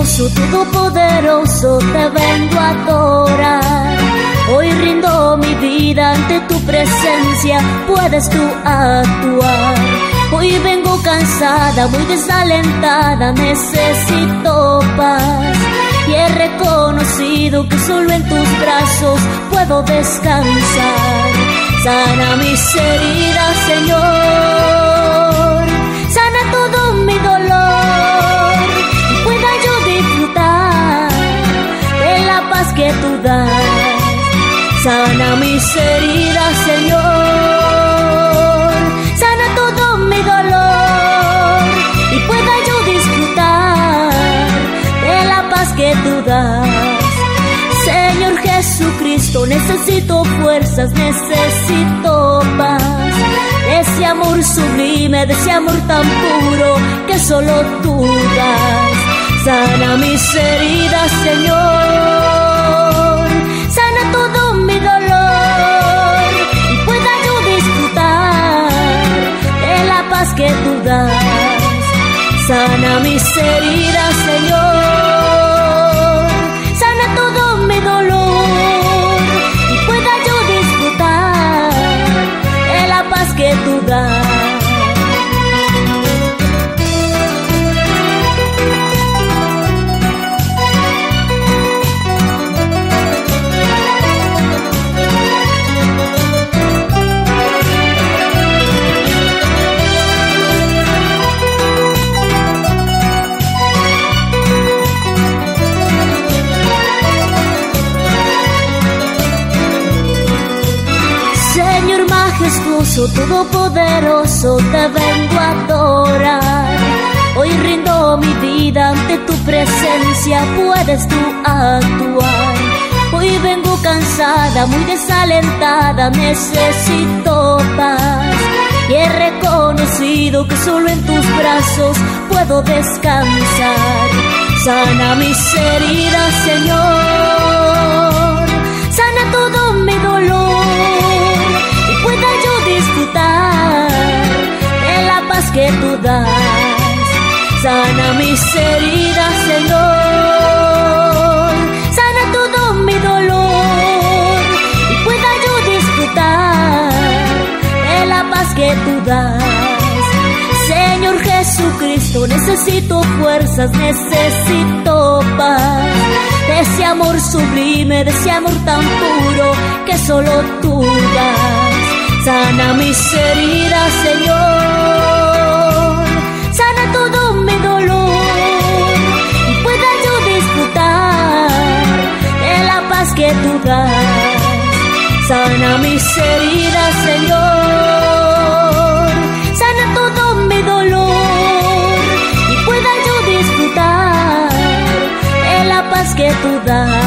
todopoderoso, te vengo a adorar. Hoy rindo mi vida ante tu presencia, puedes tú actuar. Hoy vengo cansada, muy desalentada, necesito paz. Y he reconocido que solo en tus brazos puedo descansar. Sana mis heridas, Señor. Sana mis heridas, Señor. Sana todo mi dolor. Y pueda yo disfrutar de la paz que tú das. Señor Jesucristo, necesito fuerzas, necesito paz. Ese amor sublime, de ese amor tan puro que solo tú das. Sana mis heridas, Señor. Que tú das. Sana mis heridas, Señor. Majestuoso, todopoderoso, te vengo a adorar. Hoy rindo mi vida ante tu presencia, puedes tú actuar. Hoy vengo cansada, muy desalentada, necesito paz. Y he reconocido que solo en tus brazos puedo descansar. Sana mis heridas, Señor. Sana mis heridas, Señor. Sana todo mi dolor y pueda yo disfrutar de la paz que tú das. Señor Jesucristo, necesito fuerzas, necesito paz. De ese amor sublime, de ese amor tan puro que solo tú das. Sana mis heridas, Señor. Das. Sana mis heridas, Señor. Sana todo mi dolor y pueda yo disfrutar de la paz que tú das.